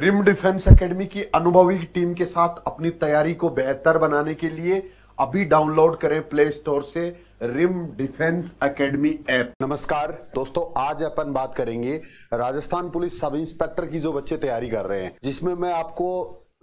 Rim defence academy की अनुभवी team के साथ अपनी तैयारी को बेहतर बनाने के लिए अभी डाउनलोड करें प्ले स्टोर से रिम डिफेंस एकेडमी ऐप। नमस्कार, दोस्तों, आज अपन बात करेंगे राजस्थान पुलिस सब इंस्पेक्टर की जो बच्चे तैयारी कर रहे हैं, जिसमें मैं आपको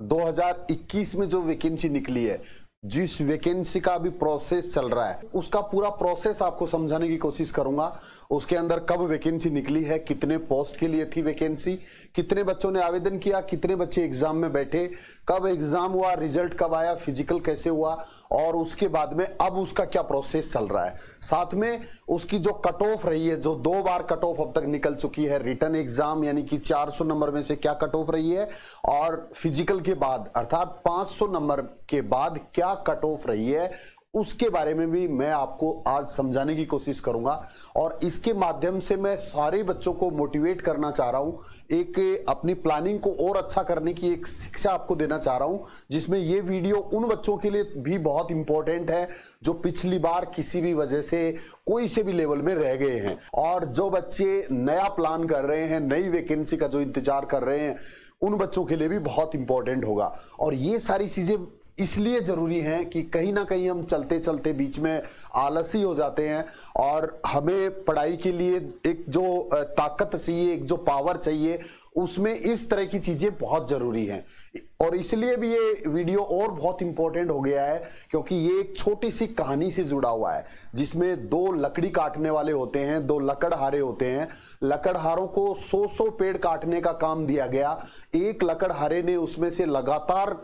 2021 में जो वैकेंसी निकली है, जिस वैकेंसी का अभी प्रोसेस चल रहा है, उसका पूरा प्रोसेस आपको समझाने की कोशिश करूँगा। उसके अंदर कब वैकेंसी निकली है? कितने पोस्ट के लिए थी वैकेंसी कितने बच्चों ने आवेदन किया? कितने बच्चे एग्ज़ाम में बैठे? कब एग्ज़ाम हुआ? रिज़ल्ट कब आया? फ़िज़िकल कैसे हुआ? और उसके बाद में अब उसका क्या प्रोसेस चल रहा है? साथ में उसकी जो कट ऑफ़ रही है, जो दो बार कट ऑफ़ अब तक निकल चुकी है रिटर्न एग्ज़ाम यानी कि 400 नंबर में से क्या कट ऑफ़ रही है? और फ़िज़िकल के बाद, अर्थात 500 नंबर के बाद क्या कट ऑफ़ रही है? उसके बारे में भी मैं आपको आज समझाने की कोशिश करूँगा। और इसके माध्यम से मैं सारे बच्चों को मोटिवेट करना चाह रहा हूँ। एक, अपनी प्लानिंग को और अच्छा करने की एक शिक्षा आपको देना चाह रहा हूँ, जिसमें ये वीडियो उन बच्चों के लिए भी बहुत इंपॉर्टेंट है, जो पिछली बार किसी भी वजह से कोई से भी लेवल में रह गए हैं। और जो बच्चे नया प्लान कर रहे हैं, नई वैकेंसी का जो इंतज़ार कर रहे हैं, उन बच्चों के लिए भी बहुत इंपॉर्टेंट होगा। और ये सारी चीज़ें इसलिए ज़रूरी है कि कहीं ना कहीं हम चलते चलते बीच में आलसी हो जाते हैं और हमें पढ़ाई के लिए एक जो ताकत चाहिए, एक जो पावर चाहिए, उसमें इस तरह की चीज़ें बहुत ज़रूरी हैं। और इसलिए भी ये वीडियो और बहुत इंपॉर्टेंट हो गया है, क्योंकि ये एक छोटी सी कहानी से जुड़ा हुआ है, जिसमें दो लकड़ी काटने वाले होते हैं, दो लकड़हारे होते हैं। लकड़हारों को सौ सौ पेड़ काटने का काम दिया गया। एक लकड़हारे ने उसमें से लगातार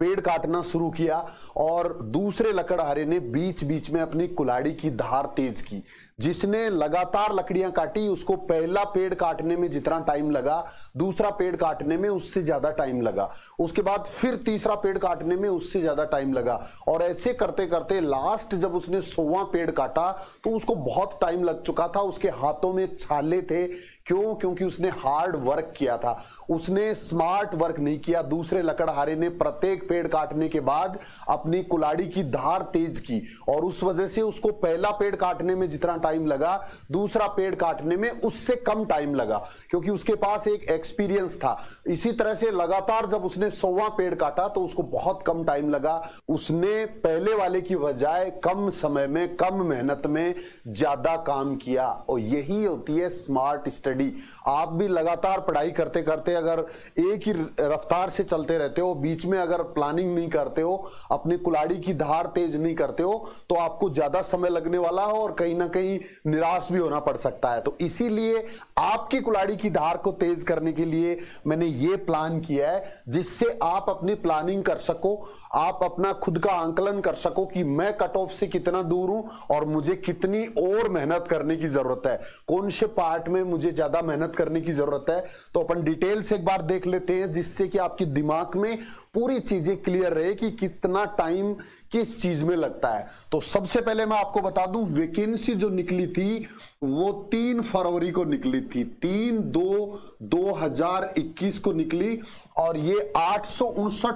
पेड़ काटना शुरू किया और दूसरे लकड़हारे ने बीच बीच में अपनी कुलाड़ी की धार तेज की। जिसने लगातार लकड़ियाँ काटी, उसको पहला पेड़ काटने में जितना टाइम लगा, दूसरा पेड़ काटने में उससे ज़्यादा टाइम लगा। उसके बाद फिर तीसरा पेड़ काटने में उससे ज़्यादा टाइम लगा। और ऐसे करते करते लास्ट जब उसने सोवा पेड़ काटा तो उसको बहुत टाइम लग चुका था। उसके हाथों में छाले थे। क्यों? क्योंकि उसने हार्ड वर्क किया था। उसने स्मार्ट वर्क नहीं किया। दूसरे लकड़हारे ने प्रत्येक पेड़ काटने के बाद अपनी कुलाड़ी की धार तेज की। और उस वजह से उसको पहला पेड़ काटने में जितना टाइम लगा, दूसरा पेड़ काटने में उससे कम टाइम लगा, क्योंकि उसके पास एक एक्सपीरियंस था। इसी तरह से लगातार जब उसने सोवा पेड़ काटा तो उसको बहुत कम टाइम लगा। उसने पहले वाले की बजाय कम समय में, कम मेहनत में ज़्यादा काम किया, और यही होती है स्मार्ट स्टडी आप भी लगातार पढ़ाई करते करते अगर एक ही रफ्तार से चलते रहते हो, बीच में अगर प्लानिंग नहीं करते हो, अपने कुलाड़ी की धार तेज नहीं करते हो तो आपको ज़्यादा समय लगने वाला हो, और कहीं ना कहीं निराश भी होना पड़ सकता है। तो इसीलिए आपकी कुलाड़ी की धार को तेज करने के लिए मैंने ये प्लान किया है, जिससे आप अपनी प्लानिंग कर सको, आप अपना खुद का आंकलन कर सको कि मैं कट ऑफ़ से कितना दूर हूँ और मुझे कितनी और मेहनत करने की ज़रूरत है। कौन से पार्ट में मुझे ज़्यादा मेहनत करने की ज़रूरत है? तो अपन डिटेल से एक बार देख लेते हैं, जिससे कि आपके दिमाग में पूरी चीज़ें क्लियर रहे कि कितना टाइम किस चीज़ में लगता है। तो सबसे पहले मैं आपको बता दूँ, वैकेंसी जो निकली थी, वो तीन फरवरी को निकली थी, तीन दो दो हज़ार इक्कीस को निकली और ये आठ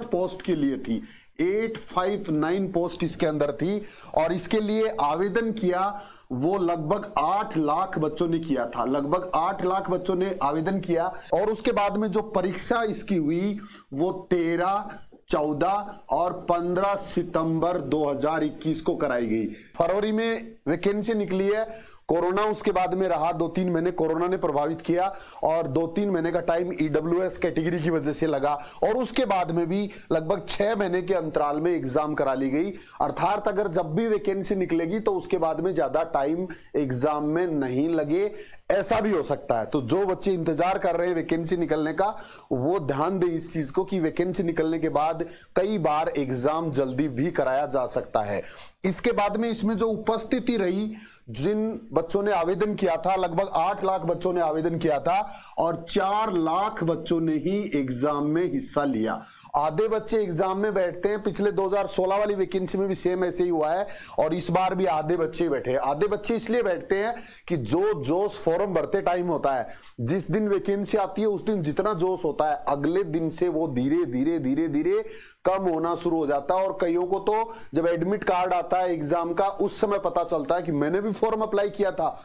पोस्ट के लिए थी। 859 पोस्ट इसके अंदर थी और इसके लिए आवेदन किया, वो लगभग आठ लाख बच्चों ने किया था। लगभग आठ लाख बच्चों ने आवेदन किया और उसके बाद में जो परीक्षा इसकी हुई, वो तेरह चौदह और पंद्रह सितंबर 2021 को कराई गई। फरवरी में वैकेंसी निकली है। कोरोना उसके बाद में रहा। दो तीन महीने कोरोना ने प्रभावित किया और दो तीन महीने का टाइम ईडब्ल्यूएस कैटेगरी की वजह से लगा और उसके बाद में भी लगभग छह महीने के अंतराल में एग्ज़ाम करा ली गई। अर्थात अगर जब भी वैकेंसी निकलेगी तो उसके बाद में ज़्यादा टाइम एग्ज़ाम में नहीं लगे। ऐसा भी हो सकता है। तो जो बच्चे इंतज़ार कर रहे हैं वैकेंसी निकलने का, वो ध्यान दें इस चीज़ को कि वैकेंसी निकलने के बाद कई बार एग्ज़ाम जल्दी भी कराया जा सकता है। इसके बाद में इसमें जो उपस्थिति रही, जिन बच्चों ने आवेदन किया था, लगभग आठ लाख बच्चों ने आवेदन किया था और चार लाख बच्चों ने ही एग्ज़ाम में हिस्सा लिया। आधे बच्चे एग्ज़ाम में बैठते हैं, पिछले 2016 वाली वैकेंसी में भी सेम ऐसे ही हुआ है और इस बार भी आधे बच्चे बैठे आधे बच्चे इसलिए बैठते हैं कि जो जोश फॉर्म भरते टाइम होता है। जिस दिन वैकेंसी आती है, उस दिन जितना जोश होता है, अगले दिन से वो धीरे धीरे धीरे धीरे कम होना शुरू हो जाता है। और कईयों को तो जब एडमिट कार्ड आता है एग्ज़ाम का, उस समय पता चलता है कि मैंने भी फॉर्म अप्लाई किया था।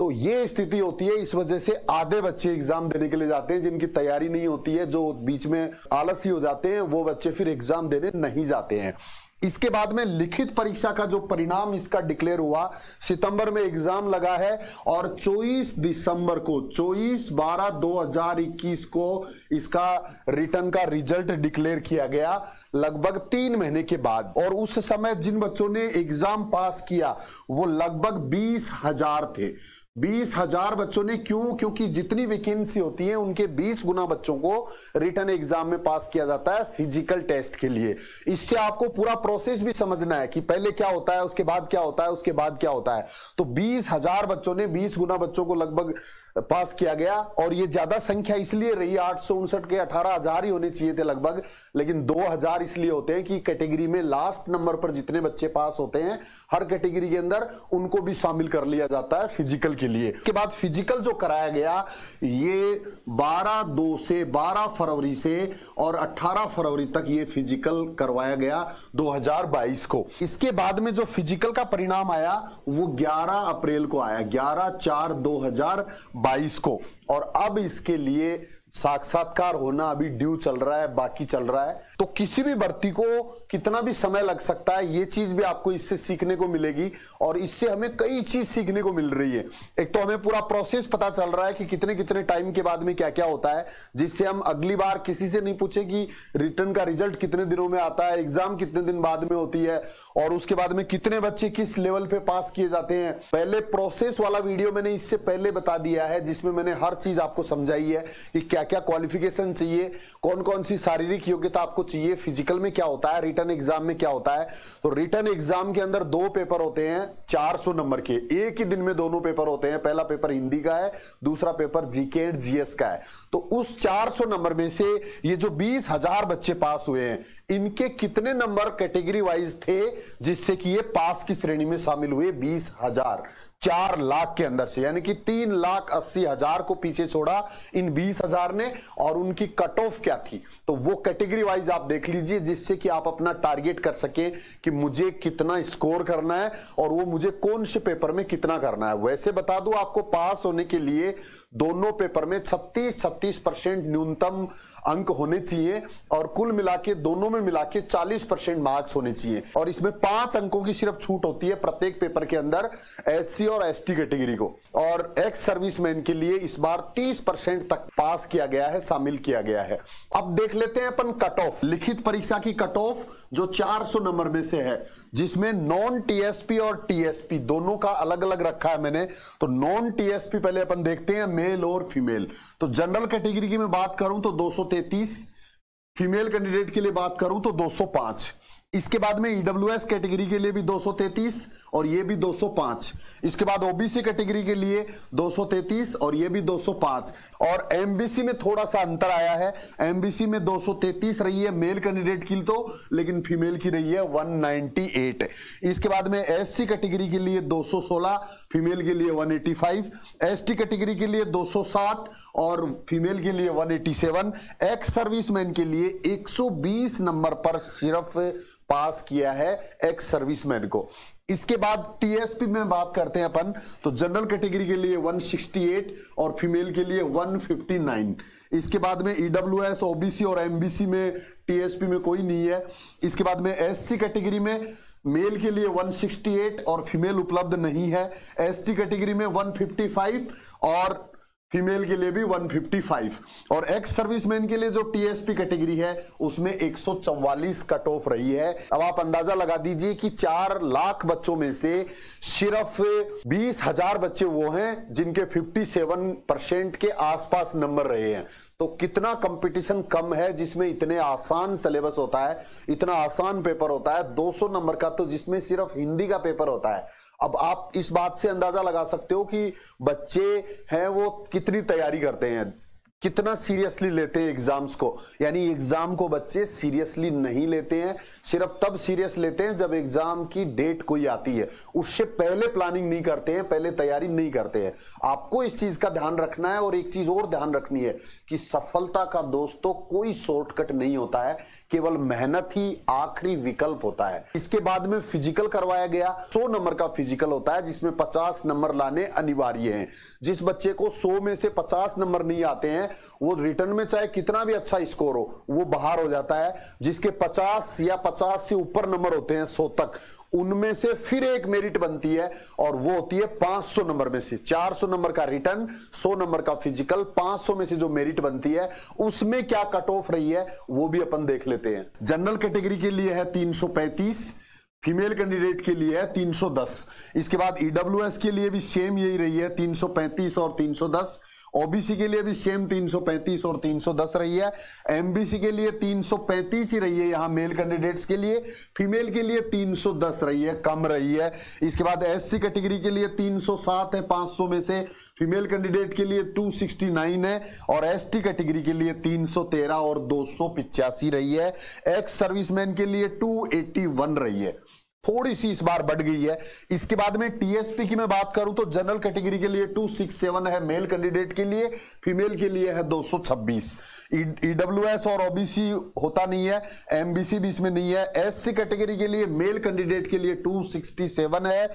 तो ये स्थिति होती है, इस वजह से आधे बच्चे एग्ज़ाम देने के लिए जाते हैं, जिनकी तैयारी नहीं होती है, जो बीच में आलसी हो जाते हैं, वो बच्चे फिर एग्ज़ाम देने नहीं जाते हैं। इसके बाद में लिखित परीक्षा का जो परिणाम इसका डिक्लेयर हुआ, सितंबर में एग्ज़ाम लगा है और 24 दिसंबर को 24 बारह 2021 को इसका रिटर्न का रिज़ल्ट डिक्लेयर किया गया लगभग तीन महीने के बाद। और उस समय जिन बच्चों ने एग्ज़ाम पास किया, वो लगभग बीस हज़ार थे। बीस हज़ार बच्चों ने क्यों? क्योंकि जितनी वैकेंसी होती है, उनके बीस गुना बच्चों को रिटर्न एग्ज़ाम में पास किया जाता है फ़िज़िकल टेस्ट के लिए। इससे आपको पूरा प्रोसेस भी समझना है कि पहले क्या होता है, उसके बाद क्या होता है, उसके बाद क्या होता है। तो बीस हज़ार बच्चों ने बीस गुना बच्चों को लगभग पास किया गया और ये ज़्यादा संख्या इसलिए रही, आठ सौ उनसठ के अठारह ही होने चाहिए थे लगभग, लेकिन दो हज़ार इसलिए होते हैं कि कैटेगरी में लास्ट नंबर पर जितने बच्चे पास होते हैं, हर कैटेगरी के अंदर उनको भी शामिल कर लिया जाता है फ़िज़िकल के लिए। के बाद फ़िज़िकल जो कराया गया, ये 12 दो से 12 फरवरी से और 18 फरवरी तक ये फ़िज़िकल करवाया गया 2022 को। इसके बाद में जो फ़िज़िकल का परिणाम आया, वो 11 अप्रैल को आया 11 चार 2022 को। और अब इसके लिए साक्षात्कार होना अभी ड्यू चल रहा है, बाकी चल रहा है। तो किसी भी भर्ती को कितना भी समय लग सकता है, ये चीज़ भी आपको इससे सीखने को मिलेगी और इससे हमें कई चीज़ सीखने को मिल रही है। एक तो हमें पूरा प्रोसेस पता चल रहा है कि कितने कितने टाइम के बाद में क्या क्या होता है, जिससे हम अगली बार किसी से नहीं पूछे कि रिटर्न का रिज़ल्ट कितने दिनों में आता है एग्ज़ाम कितने दिन बाद में होती है, और उसके बाद में कितने बच्चे किस लेवल पे पास किए जाते हैं। पहले प्रोसेस वाला वीडियो मैंने इससे पहले बता दिया है, जिसमें मैंने हर चीज़ आपको समझाई है कि क्या क्या क्या क्वालिफिकेशन चाहिए? कौन कौन सी शारीरिक योग्यता आपको चाहिए? फ़िज़िकल में क्या होता है? रिटर्न एग्ज़ाम में क्या होता है? तो रिटर्न एग्ज़ाम के अंदर दो पेपर होते हैं 400 नंबर के। एक ही दिन में दोनों पेपर होते हैं। पहला पेपर हिंदी का है, दूसरा पेपर जीके एंड जीएस का है। तो उस 400 नंबर में से ये जो बीस हज़ार बच्चे पास हुए हैं, इनके कितने नंबर कैटेगरी वाइज थे, जिससे कि ये पास की श्रेणी में शामिल हुए? बीस हज़ार। चार लाख के अंदर से, यानी कि तीन लाख अस्सी हज़ार को पीछे छोड़ा इन बीस हज़ार ने, और उनकी कट ऑफ़ क्या थी? तो वो कैटेगरी वाइज आप देख लीजिए, जिससे कि आप अपना टारगेट कर सके कि मुझे कितना स्कोर करना है, और वो मुझे कौन से पेपर में कितना करना है। वैसे बता दू, आपको पास होने के लिए दोनों पेपर में 36 36 परसेंट न्यूनतम अंक होने चाहिए, और कुल मिला के दोनों में मिला के चालीस परसेंट मार्क्स होने चाहिए। और इसमें पाँच अंकों की सिर्फ़ छूट होती है प्रत्येक पेपर के अंदर एससी और एसटी कैटेगरी को। और एक्स सर्विसमैन के लिए इस बार 30 परसेंट तक पास किया गया है, शामिल किया गया है। अब देख लेते हैं अपन कट ऑफ़ लिखित परीक्षा की कट ऑफ़ जो 400 नंबर में से है, जिसमें नॉन टीएसपी और टीएसपी दोनों का अलग अलग रखा है मैंने। तो नॉन टीएसपी पहले अपन देखते हैं मेल और फीमेल तो जनरल कैटेगरी की मैं बात करूँ तो 233 फीमेल कैंडिडेट के लिए बात करूँ तो 205 इसके बाद में ईडब्ल्यूएस e कैटेगरी के लिए भी 233 और ये भी 205 इसके बाद ओबीसी कैटेगरी के लिए 233 और ये भी 205 और एमबीसी में थोड़ा सा अंतर आया है। एमबीसी में 233 रही है मेल कैंडिडेट की तो लेकिन फीमेल की रही है 198 इसके बाद में एससी कैटेगरी के लिए 216 फीमेल के लिए 185 एसटी कैटेगरी के लिए 207 और फीमेल के लिए 187 एक्स सर्विसमैन के लिए 120 नंबर पर सिर्फ़ पास किया है एक्स सर्विसमैन को। इसके बाद टीएसपी में बात करते हैं अपन तो जनरल कैटेगरी के लिए 168 और फीमेल के लिए 159 इसके बाद में ईडब्ल्यूएस ओबीसी और एमबीसी में टीएसपी में कोई नहीं है। इसके बाद में एससी कैटेगरी में मेल के लिए 168 और फीमेल उपलब्ध नहीं है। एसटी कैटेगरी में 155 और फीमेल के लिए भी 155 और एक्स सर्विसमैन के लिए जो टीएसपी कैटेगरी है, उसमें 144 कट ऑफ़ रही है। अब आप अंदाज़ा लगा दीजिए कि चार लाख बच्चों में से सिर्फ़ बीस हज़ार बच्चे वो हैं जिनके 57 परसेंट के आसपास नंबर रहे हैं। तो कितना कंपटीशन कम है जिसमें इतने आसान सिलेबस होता है, इतना आसान पेपर होता है 200 नंबर का तो जिसमें सिर्फ़ हिंदी का पेपर होता है। अब आप इस बात से अंदाज़ा लगा सकते हो कि बच्चे हैं वो कितनी तैयारी करते हैं, कितना सीरियसली लेते हैं एग्ज़ाम्स को। यानी एग्ज़ाम को बच्चे सीरियसली नहीं लेते हैं, सिर्फ़ तब सीरियस लेते हैं जब एग्ज़ाम की डेट कोई आती है। उससे पहले प्लानिंग नहीं करते हैं, पहले तैयारी नहीं करते हैं। आपको इस चीज़ का ध्यान रखना है और एक चीज़ और ध्यान रखनी है कि सफलता का दोस्तों कोई शॉर्टकट नहीं होता है। केवल मेहनत ही आखिरी विकल्प होता है। इसके बाद में फ़िज़िकल करवाया गया। 100 नंबर का फ़िज़िकल होता है, जिसमें 50 नंबर लाने अनिवार्य हैं। जिस बच्चे को 100 में से 50 नंबर नहीं आते हैं, वो रिटर्न में चाहे कितना भी अच्छा स्कोर हो, वो बाहर हो जाता है, जिसके 50 या 50 से ऊपर नंबर होते हैं 100 तक। उनमें से फिर एक मेरिट बनती है और वो होती है 500 नंबर में से। 400 नंबर का रिटर्न 100 नंबर का फ़िज़िकल 500 में से जो मेरिट बनती है, उसमें क्या कट ऑफ़ रही है, वो भी अपन देख लेते हैं। जनरल कैटेगरी के लिए है 335 फीमेल कैंडिडेट के लिए है 310 इसके बाद ईडब्ल्यूएस के लिए भी सेम यही रही है 335 और 310 ओबीसी के लिए भी सेम 335 और 310 रही है। एमबीसी के लिए 335 ही रही है यहाँ मेल कैंडिडेट्स के लिए। फीमेल के लिए 310 रही है, कम रही है। इसके बाद एससी कैटेगरी के लिए 307 है 500 में से। फीमेल कैंडिडेट के लिए 269 है और एसटी कैटेगरी के लिए 313 और दो रही है। एक्स सर्विसमैन के लिए 281 रही है। थोड़ी सी इस बार बढ़ गई है। इसके बाद में टीएसपी की मैं बात करूँ तो जनरल कैटेगरी के लिए 267 है मेल कैंडिडेट के लिए फीमेल के लिए है 226 ईडब्ल्यूएस e और ओबीसी होता नहीं है एमबीसी भी इसमें नहीं है। एससी कैटेगरी के लिए मेल कैंडिडेट के लिए 267 है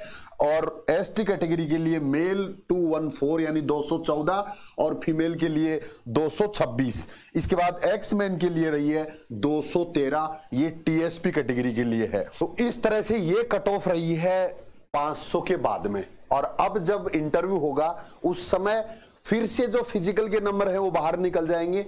और एसटी कैटेगरी के लिए मेल 214 यानी 214 और फीमेल के लिए 226 इसके बाद एक्स मैन के लिए रही है 213 ये टीएसपी कैटेगरी के लिए है। तो इस तरह से ये कट ऑफ़ रही है 500 के बाद में। और अब जब इंटरव्यू होगा, उस समय फिर से जो फ़िज़िकल के नंबर है, वो बाहर निकल जाएँगे।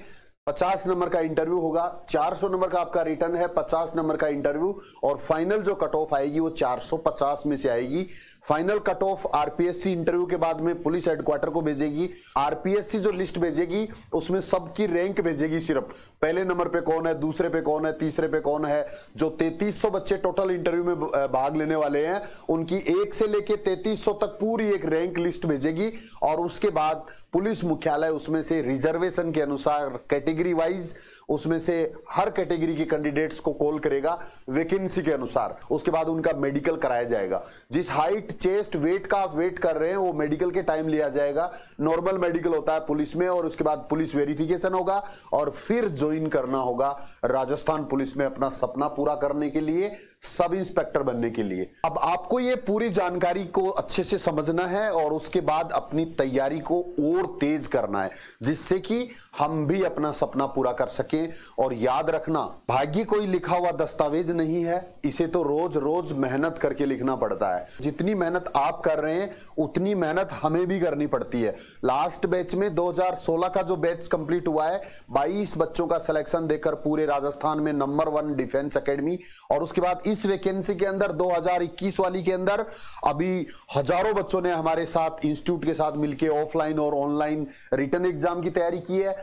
50 नंबर का इंटरव्यू होगा 400 नंबर का आपका रिटर्न है 50 नंबर का इंटरव्यू, और फाइनल जो कट ऑफ़ आएगी वो 450 में से आएगी। Final cut off RPSC interview के बाद में पुलिस हेडक्वार्टर को भेजेगी, आरपीएससी जो लिस्ट भेजेगी, उसमें सबकी रैंक भेजेगी सिर्फ़। पहले नंबर पे कौन है, दूसरे पे कौन है, तीसरे पे कौन है, जो 3300 बच्चे टोटल इंटरव्यू में भाग लेने वाले हैं, उनकी एक से लेके 3300 तक पूरी एक रैंक लिस्ट भेजेगी, और उसके बाद पुलिस मुख्यालय उसमें से रिजर्वेशन के अनुसार कैटेगरी वाइज उसमें से हर कैटेगरी के कैंडिडेट्स को कॉल करेगा वैकेंसी के अनुसार। उसके बाद उनका मेडिकल कराया जाएगा। जिस हाइट चेस्ट वेट का आप वेट कर रहे हैं, वो मेडिकल के टाइम लिया जाएगा। नॉर्मल मेडिकल होता है पुलिस में और उसके बाद पुलिस वेरिफिकेशन होगा और फिर ज्वाइन करना होगा राजस्थान पुलिस में अपना सपना पूरा करने के लिए सब इंस्पेक्टर बनने के लिए। अब आपको ये पूरी जानकारी को अच्छे से समझना है और उसके बाद अपनी तैयारी को और तेज करना है, जिससे कि हम भी अपना सपना पूरा कर सकें। और याद रखना, भाग्य कोई लिखा हुआ दस्तावेज़ नहीं है, इसे तो रोज रोज मेहनत करके लिखना पड़ता है। जितनी मेहनत आप कर रहे हैं, उतनी मेहनत हमें भी करनी पड़ती है। लास्ट बैच में 2016 का जो बैच कंप्लीट हुआ है 22 बच्चों का सिलेक्शन देकर पूरे राजस्थान में नंबर वन डिफेंस एकेडमी और उसके बाद इस वैकेंसी के अंदर 2021 वाली के अंदर, अभी हज़ारों बच्चों ने हमारे साथ इंस्टीट्यूट के साथ मिलकर ऑफलाइन और ऑनलाइन रिटर्न एग्ज़ाम की तैयारी की है।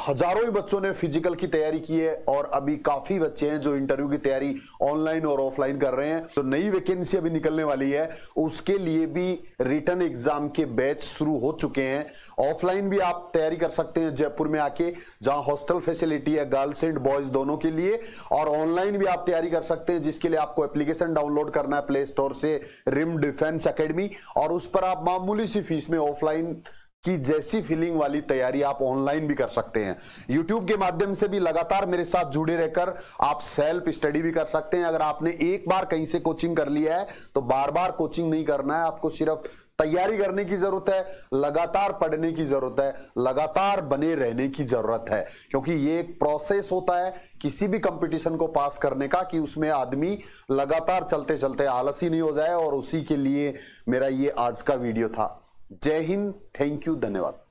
हज़ारों ही बच्चों ने फ़िज़िकल की तैयारी की है और अभी काफ़ी बच्चे हैं जो इंटरव्यू की तैयारी ऑनलाइन और ऑफलाइन कर रहे हैं। तो नई वैकेंसी अभी निकलने वाली है। उसके लिए भी रिटर्न एग्ज़ाम के बैच शुरू हो चुके हैं। ऑफलाइन भी आप तैयारी कर सकते हैं जयपुर में आके, जहाँ हॉस्टल फैसिलिटी है, गर्ल्स एंड बॉयज़ दोनों के लिए। और ऑनलाइन भी आप तैयारी कर सकते हैं, जिसके लिए आपको एप्लीकेशन डाउनलोड करना है, प्ले स्टोर से, रिम डिफेंस अकेडमी और उस पर आप मामूली सी फ़ीस में ऑफलाइन की जैसी फीलिंग वाली तैयारी आप ऑनलाइन भी कर सकते हैं। यूट्यूब के माध्यम से भी लगातार मेरे साथ जुड़े रहकर आप सेल्फ स्टडी भी कर सकते हैं। अगर आपने एक बार कहीं से कोचिंग कर लिया है तो बार बार कोचिंग नहीं करना है। आपको सिर्फ़ तैयारी करने की ज़रूरत है, लगातार पढ़ने की ज़रूरत है, लगातार बने रहने की ज़रूरत है। क्योंकि ये एक प्रोसेस होता है किसी भी कंपटीशन को पास करने का कि उसमें आदमी लगातार चलते चलते आलसी नहीं हो जाए और उसी के लिए मेरा ये आज का वीडियो था। जय हिंद थैंक यू धन्यवाद।